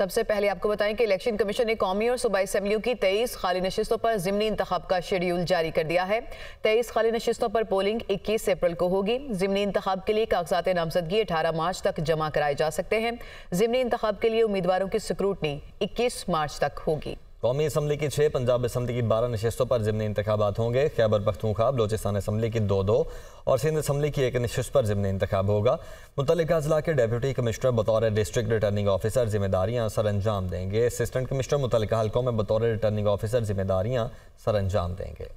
सबसे पहले आपको बताएँ कि इलेक्शन कमीशन ने कौमी और सूबाई असम्बलियों की तेईस खाली नशस्तों पर ज़मनी इंतब का शेड्यूल जारी कर दिया है। तेईस खाली नशस्तों पर पोलिंग इक्कीस अप्रैल को होगी। ज़मनी इंतब के लिए कागजात नामजदगी अठारह मार्च तक जमा कराए जा सकते हैं। ज़मनी इंतब के लिए उम्मीदवारों की स्क्रूटनी इक्कीस मार्च तक होगी। कौमी असम्बली की छः पंजाब असम्बली की बारह नशस्तों पर ज़मनी इंतबात होंगे। खैबर पख्तूखा बलोचिस्तान असम्बली की दो दो और सिंध असम्बली की एक नशस्त पर ज़मनी इंतब होगा। मुतल अजला के डेप्यूटी कमिश्नर, बतौर डिस्ट्रिक्ट रिटर्निंग ऑफिसर जिम्मेदारियाँ सर अंजाम देंगे। असिस्टेंट कमिश्नर मुतल हल्कों में बतौर रिटर्निंग ऑफिसर जिम्मेदारियाँ सर अंजाम देंगे।